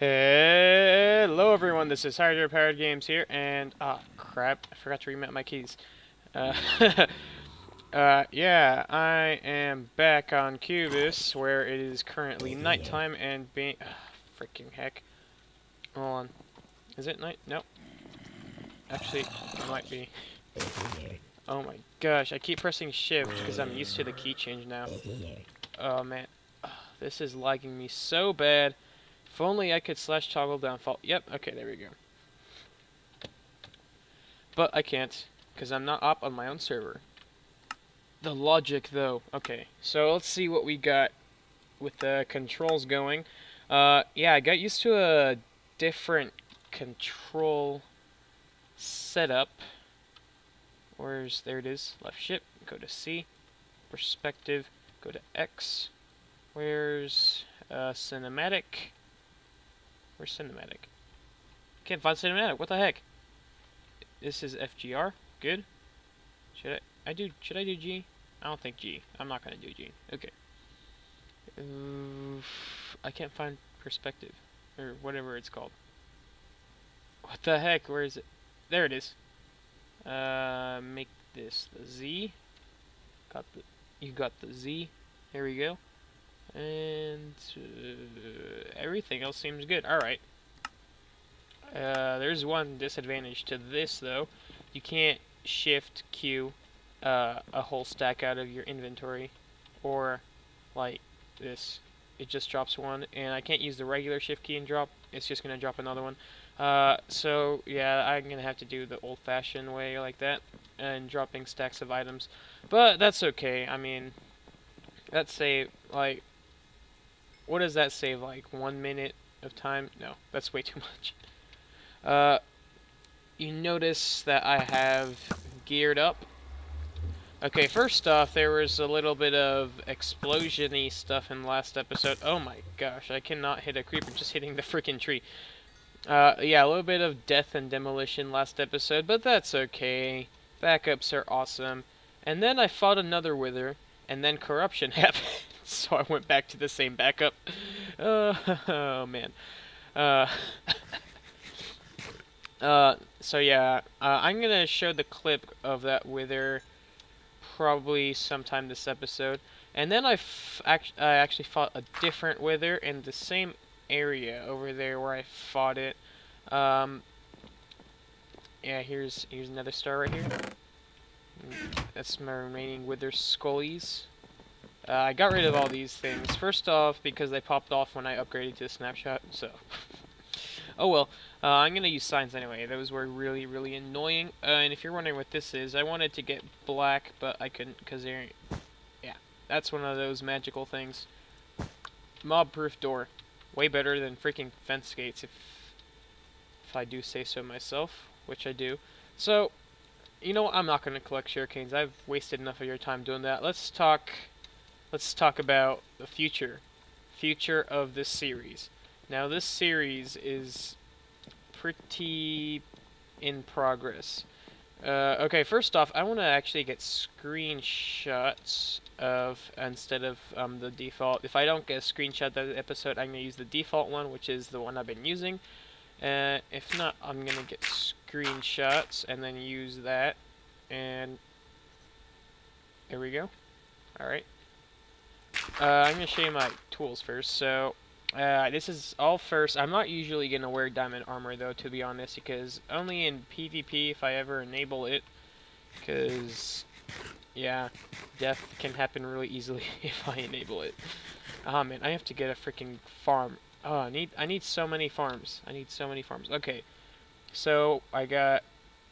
Hello everyone, this is Hydro Powered Games here, and, ah, crap, I forgot to remap my keys. Uh, uh, yeah, I am back on Xubis, where it is currently nighttime and being, freaking heck. Hold on. Is it night? Nope. Actually, it might be. Oh my gosh, I keep pressing shift because I'm used to the key change now. Oh man, this is lagging me so bad. If only I could slash toggledownfall. Yep, okay, there we go. But I can't, because I'm not up on my own server. The logic, though. Okay, so let's see what we got with the controls going. Uh, yeah, I got used to a different control setup. Where's, there it is, left shift, go to C, perspective, go to X. Where's uh, cinematic? Where's cinematic? Can't find cinematic. What the heck? This is FGR. Good. Should I? I do. Should I do G? I don't think G. I'm not gonna do G. Okay. Uh, I can't find perspective or whatever it's called. What the heck? Where is it? There it is. Uh, make this the Z. Got the. You got the Z. There we go. And uh, everything else seems good. Alright. Uh, there's one disadvantage to this, though. You can't shift Q uh, a whole stack out of your inventory. Or, like, this. It just drops one. And I can't use the regular shift key and drop. It's just going to drop another one. Uh, so, yeah, I'm going to have to do the old-fashioned way like that. And dropping stacks of items. But that's okay. I mean, let's say, like, what does that save, like one minute of time? No, that's way too much. Uh, you notice that I have geared up. Okay, first off, there was a little bit of explosion-y stuff in the last episode. Oh my gosh, I cannot hit a creeper just hitting the freaking tree. Uh, yeah, a little bit of death and demolition last episode, but that's okay. Backups are awesome. And then I fought another wither, and then corruption happened. so I went back to the same backup. Uh, oh man. Uh, uh, so yeah, uh, I'm gonna show the clip of that wither probably sometime this episode. And then I, act I actually fought a different wither in the same area over there where I fought it. Um, yeah, here's here's another star right here. That's my remaining wither scullies. Uh, I got rid of all these things. First off, because they popped off when I upgraded to the snapshot, so... oh well, uh, I'm going to use signs anyway. Those were really, really annoying. Uh, and if you're wondering what this is, I wanted to get black, but I couldn't because they're... Yeah, that's one of those magical things. Mob-proof door. Way better than freaking fence gates, if, if I do say so myself, which I do. So, you know what? I'm not going to collect sugarcanes. I've wasted enough of your time doing that. Let's talk let's talk about the future. Future of this series. Now this series is pretty in progress. Uh, okay, first off, I want to actually get screenshots of, instead of um, the default. If I don't get a screenshot of the episode, I'm going to use the default one, which is the one I've been using. Uh, if not, I'm going to get screenshots and then use that. And there we go. Alright. Uh, I'm going to show you my tools first. So, uh, this is all first. I'm not usually going to wear diamond armor, though, to be honest, because only in PvP if I ever enable it. Because, yeah, death can happen really easily if I enable it. Oh, man, I have to get a freaking farm. Oh, I need, I need so many farms. I need so many farms. Okay, so I got,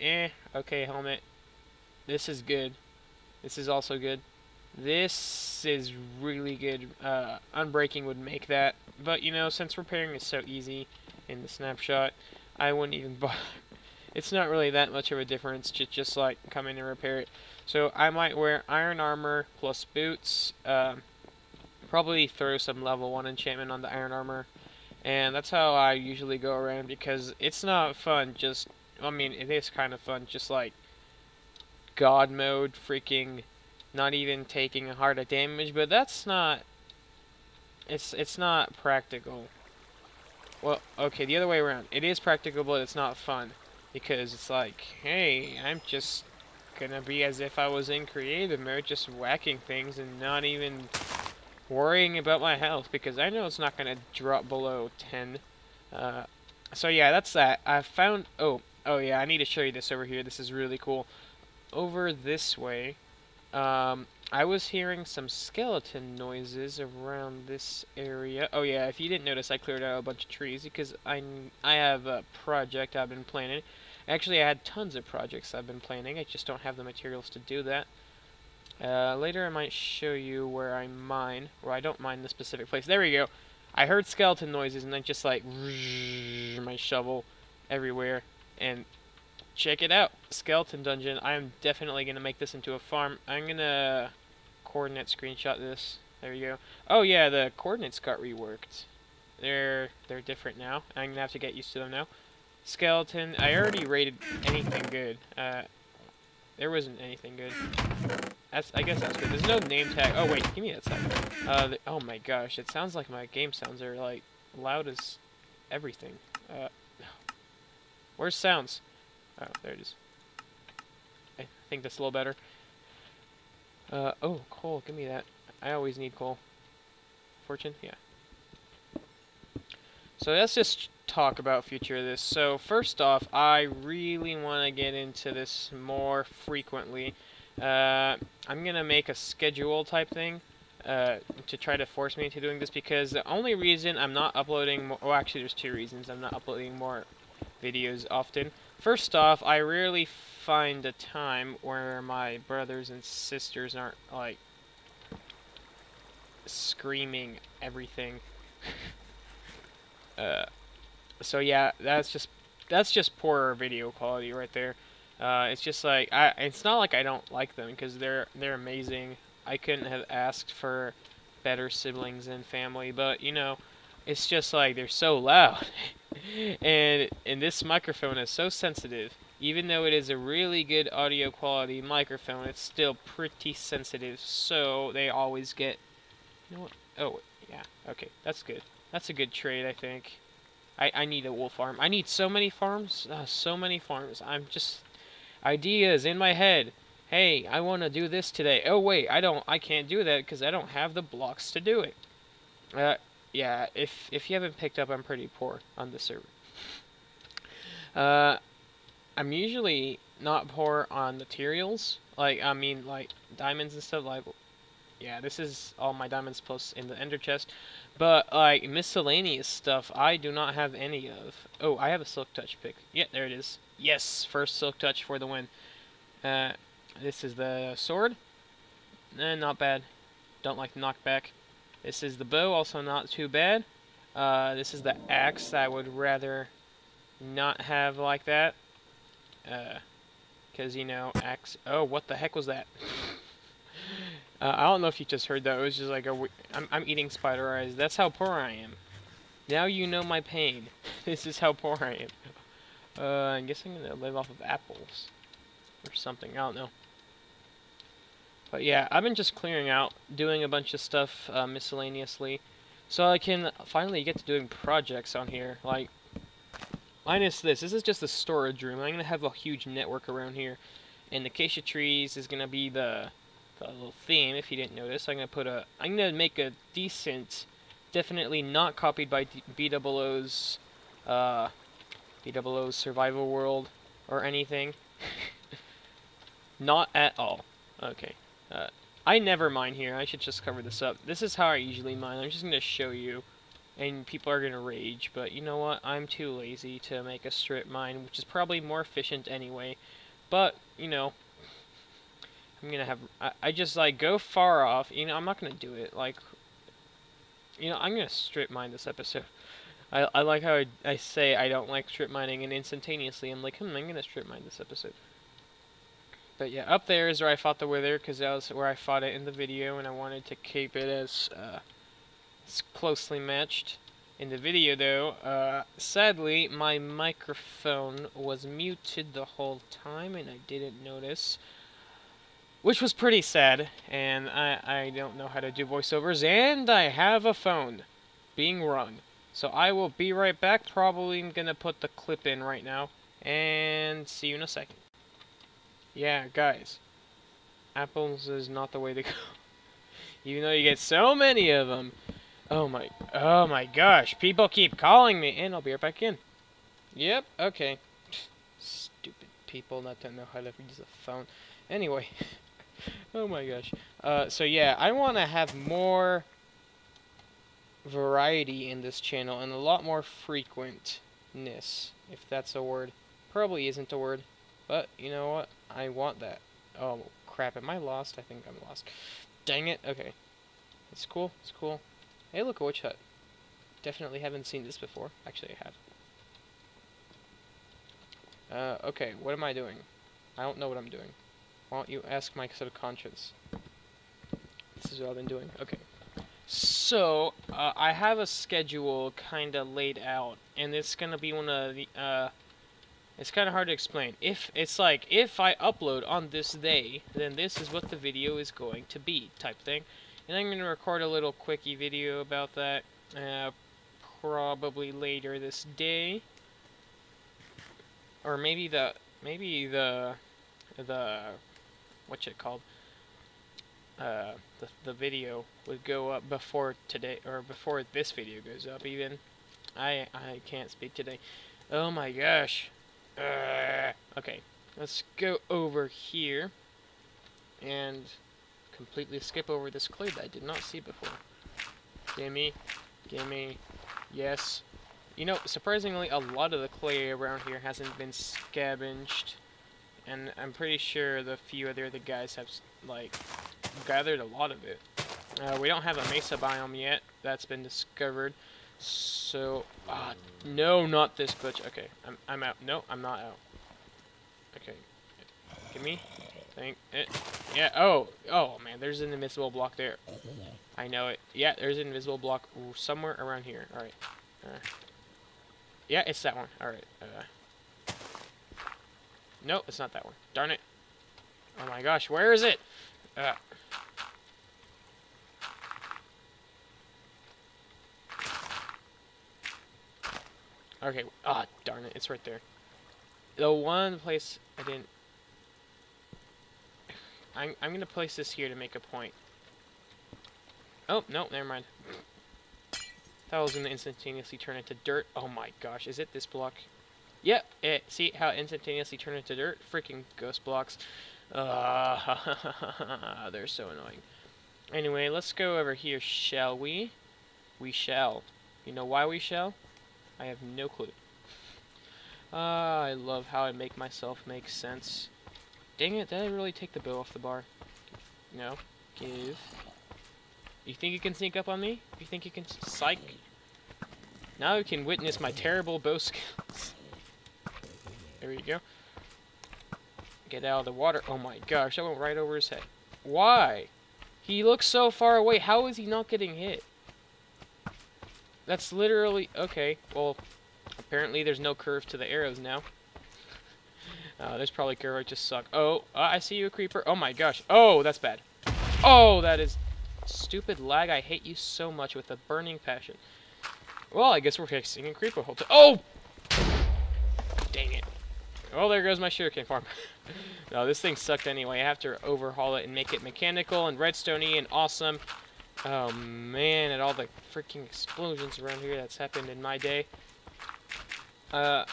eh, okay, helmet. This is good. This is also good. This is really good. Uh, unbreaking would make that. But, you know, since repairing is so easy in the snapshot, I wouldn't even bother. It's not really that much of a difference to just, like, come in and repair it. So I might wear iron armor plus boots. Uh, probably throw some level 1 enchantment on the iron armor. And that's how I usually go around because it's not fun just... I mean, it is kind of fun just, like, God mode freaking not even taking a heart of damage, but that's not it's it's not practical. well, okay, the other way around. It is practical, but it's not fun. Because it's like, hey, I'm just gonna be as if I was in creative mode, just whacking things and not even worrying about my health, because I know it's not gonna drop below 10. Uh, so yeah, that's that. I found, oh, oh yeah, I need to show you this over here. This is really cool. Over this way, um, I was hearing some skeleton noises around this area. Oh yeah, if you didn't notice, I cleared out a bunch of trees because I, I have a project I've been planning. Actually, I had tons of projects I've been planning. I just don't have the materials to do that. Uh, later I might show you where I mine, or I don't mine the specific place. There we go. I heard skeleton noises and then just like my shovel everywhere and check it out. Skeleton dungeon. I am definitely going to make this into a farm. I'm going to coordinate screenshot this. There you go. Oh yeah, the coordinates got reworked. They're they're different now. I'm gonna have to get used to them now. Skeleton. I already rated anything good. Uh, there wasn't anything good. That's I guess that's good. There's no name tag. Oh wait, give me that side. Uh, the, oh my gosh, it sounds like my game sounds are like loud as everything. Uh, where's sounds? Oh, there it is. I think that's a little better. Uh, oh, coal, give me that. I always need coal. Fortune? Yeah. So let's just talk about future of this. So first off, I really want to get into this more frequently. Uh, I'm going to make a schedule type thing uh, to try to force me into doing this because the only reason I'm not uploading, more, well actually there's two reasons I'm not uploading more videos often. First off, I rarely find a time where my brothers and sisters aren't, like, screaming everything. uh, so yeah, that's just, that's just poor video quality right there. Uh, it's just like, I, it's not like I don't like them, because they're, they're amazing. I couldn't have asked for better siblings and family, but, you know, it's just like, they're so loud. and, and this microphone is so sensitive even though it is a really good audio quality microphone, it's still pretty sensitive, so they always get... You know what? Oh, yeah, okay, that's good. That's a good trade, I think. I, I need a wool farm. I need so many farms, uh, so many farms. I'm just... Ideas in my head. Hey, I want to do this today. Oh, wait, I don't, I can't do that because I don't have the blocks to do it. Uh, yeah, if, if you haven't picked up, I'm pretty poor on the server. Uh, I'm usually not poor on materials. Like, I mean, like, diamonds and stuff. Like, yeah, this is all my diamonds plus in the ender chest. But, like, miscellaneous stuff, I do not have any of. Oh, I have a silk touch pick. Yeah, there it is. Yes, first silk touch for the win. Uh, this is the sword. Eh, not bad. Don't like knockback. This is the bow, also not too bad. Uh, this is the axe I would rather not have like that. Because, uh, you know, axe... Oh, what the heck was that? uh, I don't know if you just heard that. It was just like a... I'm, I'm eating spider eyes. That's how poor I am. Now you know my pain. this is how poor I am. Uh, I guess I'm going to live off of apples. Or something. I don't know. But yeah, I've been just clearing out, doing a bunch of stuff uh, miscellaneously. So I can finally get to doing projects on here. Like, Minus this. This is just a storage room. I'm going to have a huge network around here. And the acacia trees is going to be the, the little theme, if you didn't notice. I'm going to put a... I'm going to make a decent, definitely not copied by BWO's, uh, BWO's survival world or anything. not at all. Okay. Uh, I never mine here. I should just cover this up. This is how I usually mine. I'm just going to show you and people are going to rage, but you know what? I'm too lazy to make a strip mine, which is probably more efficient anyway. But, you know, I'm going to have... I, I, just, like, go far off. You know, I'm not going to do it. Like, you know, I'm going to strip mine this episode. I, I like how I, I say I don't like strip mining, and instantaneously I'm like, hmm, I'm going to strip mine this episode. But yeah, up there is where I fought the Wither, because that was where I fought it in the video, and I wanted to keep it as... Uh, it's closely matched. In the video though, uh, sadly my microphone was muted the whole time and I didn't notice. Which was pretty sad, and I, I don't know how to do voiceovers, and I have a phone being rung. So I will be right back. Probably gonna put the clip in right now. And see you in a second. Yeah, guys. Apples is not the way to go. Even though you get so many of them. Oh my, oh my gosh. People keep calling me. And I'll be right back in. Yep, okay. Stupid people not don't know how to use a phone. Anyway. oh my gosh. Uh, so yeah, I want to have more variety in this channel and a lot more frequentness, if that's a word. Probably isn't a word, but you know what? I want that. Oh crap, am I lost? I think I'm lost. Dang it, okay. It's cool, it's cool. Hey look, a witch hut. Definitely haven't seen this before. Actually, I have. Uh, okay, what am I doing? I don't know what I'm doing. Why don't you ask my subconscious? This is what I've been doing. Okay. So, uh, I have a schedule kind of laid out, and it's going to be one of the, uh, it's kind of hard to explain. If, it's like, if I upload on this day, then this is what the video is going to be, type thing. And I'm going to record a little quickie video about that, uh, probably later this day. Or maybe the, maybe the, the, what's it called? Uh, the, the video would go up before today, or before this video goes up even. I, I can't speak today. Oh my gosh. Uh, okay, let's go over here and completely skip over this clay that I did not see before. Gimme, gimme, yes. You know, surprisingly, a lot of the clay around here hasn't been scavenged, and I'm pretty sure the few other the guys have, like, gathered a lot of it. Uh, we don't have a mesa biome yet. That's been discovered. So, uh, no, not this glitch. Okay, I'm, I'm out. No, I'm not out. Okay, give me. Thank it. Yeah. Oh, oh man, there's an invisible block there. I know it. Yeah, there's an invisible block somewhere around here. All right. Uh, yeah, it's that one. All right. Uh, no, it's not that one. Darn it. Oh my gosh, where is it? Uh, Okay, ah, oh, darn it, it's right there. The one place I didn't... I'm, I'm gonna place this here to make a point. Oh, no, never mind. That was gonna instantaneously turn into dirt. Oh my gosh, is it this block? Yep, it, see how it instantaneously turned into dirt? Freaking ghost blocks. Uh, they're so annoying. Anyway, let's go over here, shall we? We shall. You know why we shall? I have no clue. Uh, I love how I make myself make sense. Dang it, did I really take the bow off the bar? No. Give. You think you can sneak up on me? You think you can psych? Now you can witness my terrible bow skills. there you go. Get out of the water. Oh my gosh, I went right over his head. Why? He looks so far away. How is he not getting hit? That's literally... Okay, well, apparently there's no curve to the arrows now. Uh, there's probably curve, I just suck. Oh, uh, I see you, a creeper. Oh my gosh. Oh, that's bad. Oh, that is stupid lag. I hate you so much with a burning passion. Well, I guess we're fixing a creeper hole. Oh! Dang it. Well, there goes my sugarcane farm. no, this thing sucked anyway. I have to overhaul it and make it mechanical and redstoney and awesome. Oh man, at all the freaking explosions around here that's happened in my day. Uh,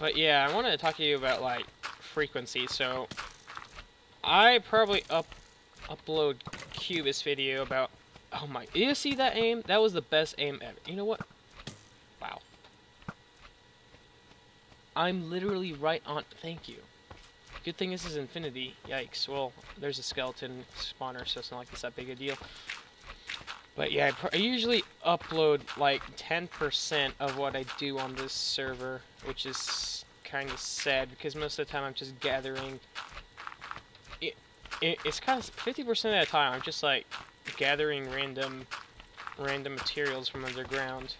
but yeah, I wanted to talk to you about like frequency. So I probably up upload Xubis video about. Oh my! You see that aim? That was the best aim ever. You know what? Wow. I'm literally right on. Thank you. Good thing this is infinity. Yikes. Well, there's a skeleton spawner, so it's not like it's that big a deal. But yeah, I, I usually upload like 10% of what I do on this server, which is kind of sad because most of the time I'm just gathering. It, it, it's kind of 50% of the time I'm just like gathering random, random materials from underground.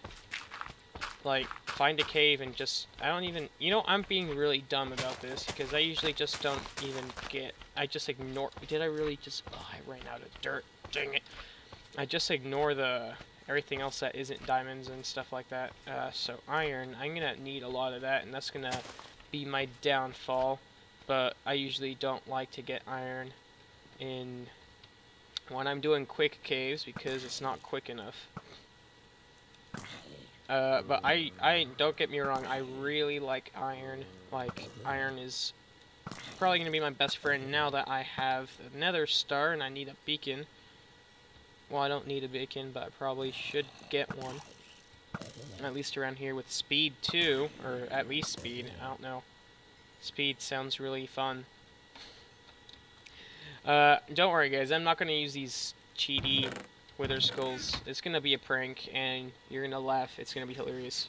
Like find a cave and just I don't even you know I'm being really dumb about this because I usually just don't even get I just ignore. Did I really just? Oh, I ran out of dirt. Dang it. I just ignore the everything else that isn't diamonds and stuff like that. Uh, so iron, I'm gonna need a lot of that, and that's gonna be my downfall. But I usually don't like to get iron in when I'm doing quick caves because it's not quick enough. Uh, but I, I don't get me wrong, I really like iron. Like iron is probably gonna be my best friend now that I have another star and I need a beacon. Well, I don't need a beacon, but I probably should get one. At least around here with speed too, or at least speed. I don't know. Speed sounds really fun. Uh, don't worry guys, I'm not going to use these cheaty wither skulls. It's going to be a prank, and you're going to laugh. It's going to be hilarious.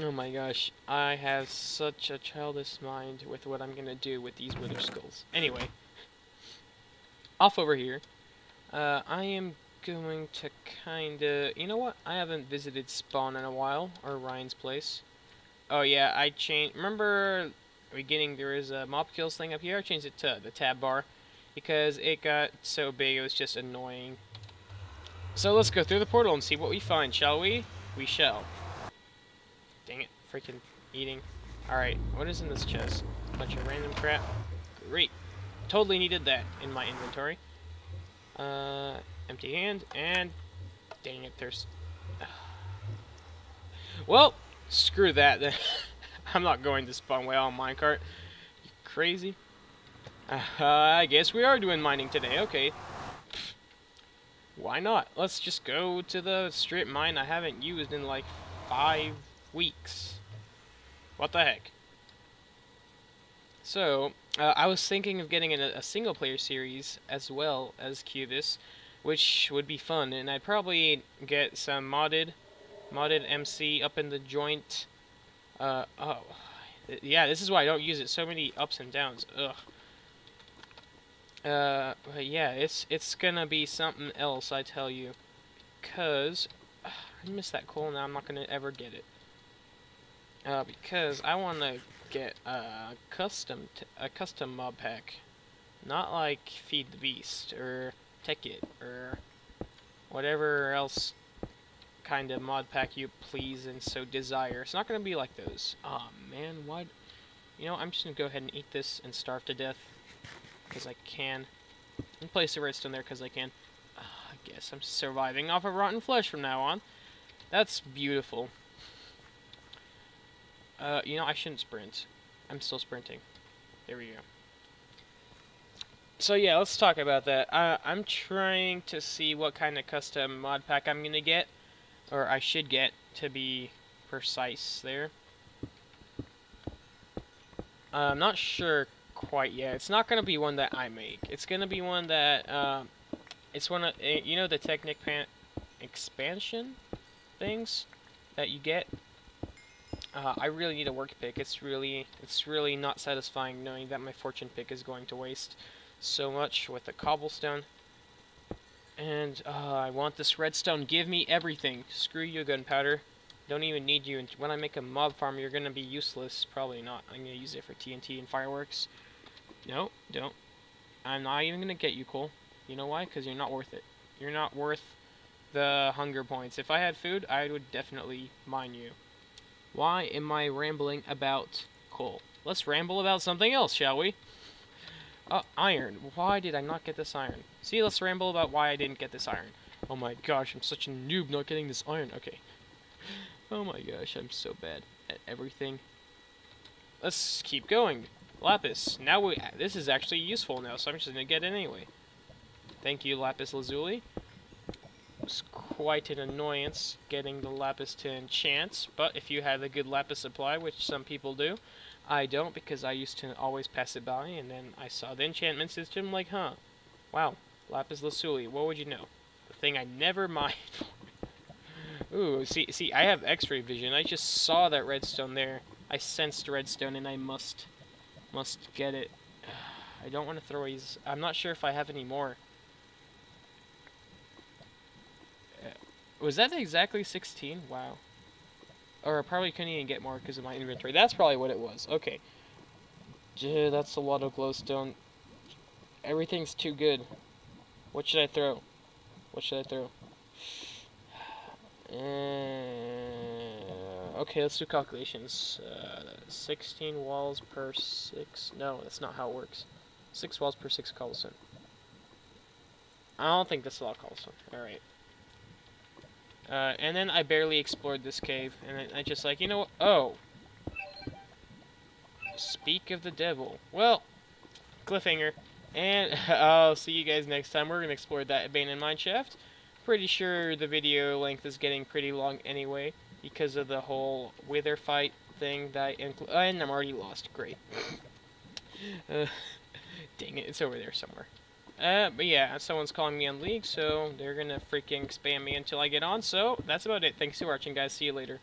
Oh my gosh, I have such a childish mind with what I'm going to do with these wither skulls. Anyway, off over here. Uh, I am going to kind of... You know what? I haven't visited Spawn in a while, or Ryan's place. Oh yeah, I changed... Remember beginning there is a mob kills thing up here. I changed it to the tab bar because it got so big it was just annoying. So let's go through the portal and see what we find, shall we? We shall. Dang it, freaking eating. Alright, what is in this chest? A bunch of random crap. Great. Totally needed that in my inventory. Uh, empty hand, and dang it, there's... well, screw that then. I'm not going to spawn whale on minecart. You crazy? Uh, I guess we are doing mining today. Okay. Why not? Let's just go to the strip mine I haven't used in like five weeks. What the heck? So, uh, I was thinking of getting a, a single player series as well as Xubis, which would be fun, and I'd probably get some modded, modded MC up in the joint, uh, oh. Yeah, this is why I don't use it. So many ups and downs. Ugh. Uh, yeah, it's it's gonna be something else, I tell you. Cause, uh, I missed that coal now, I'm not gonna ever get it. Uh, because I wanna get a custom, a custom mob pack. Not like Feed the Beast, or Tekkit, or whatever else kind of mod pack you please and so desire. It's not going to be like those. Aw, oh, man, why... You know, I'm just going to go ahead and eat this and starve to death. Because I can. And place a redstone there because I can. Uh, I guess I'm surviving off of rotten flesh from now on. That's beautiful. Uh, you know, I shouldn't sprint. I'm still sprinting. There we go. So yeah, let's talk about that. Uh, I'm trying to see what kind of custom mod pack I'm going to get or I should get to be precise there. Uh, I'm not sure quite yet. It's not going to be one that I make. It's going to be one that, uh, it's one of, eh, you know the Technic Pan expansion things that you get? Uh, I really need a work pick. It's really, it's really not satisfying knowing that my fortune pick is going to waste so much with the cobblestone. And, uh, I want this redstone. Give me everything. Screw you, gunpowder. Don't even need you. And when I make a mob farm, you're gonna be useless. Probably not. I'm gonna use it for TNT and fireworks. No, don't. I'm not even gonna get you, coal. You know why? Because you're not worth it. You're not worth the hunger points. If I had food, I would definitely mine you. Why am I rambling about coal? Let's ramble about something else, shall we? Uh, iron. Why did I not get this iron? See, let's ramble about why I didn't get this iron. Oh my gosh, I'm such a noob not getting this iron. Okay. Oh my gosh, I'm so bad at everything. Let's keep going. Lapis. Now we. This is actually useful now, so I'm just gonna get it anyway. Thank you, Lapis Lazuli. It's quite an annoyance getting the Lapis to enchant, but if you have a good Lapis supply, which some people do, I don't because I used to always pass it by, and then I saw the enchantment system, like, huh, wow, Lapis Lazuli, what would you know? The thing I never mind. Ooh, see, see, I have X-ray vision. I just saw that redstone there. I sensed redstone, and I must, must get it. I don't want to throw these. I'm not sure if I have any more. Uh, was that exactly 16? Wow. Or I probably couldn't even get more because of my inventory. That's probably what it was. Okay. that's a lot of glowstone. Everything's too good. What should I throw? What should I throw? Uh, okay, let's do calculations. Uh, 16 walls per 6. No, that's not how it works. 6 walls per 6 cobblestone. I don't think that's a lot of cobblestone. Alright. Uh, and then I barely explored this cave, and I, I just like, you know what? Oh! Speak of the devil. Well, cliffhanger. And I'll see you guys next time. We're going to explore that abandoned mine shaft. Pretty sure the video length is getting pretty long anyway because of the whole wither fight thing that I and I'm already lost. Great. uh, dang it, it's over there somewhere. Uh, but yeah, someone's calling me on League, so they're gonna freaking spam me until I get on. So that's about it. Thanks for watching, guys. See you later.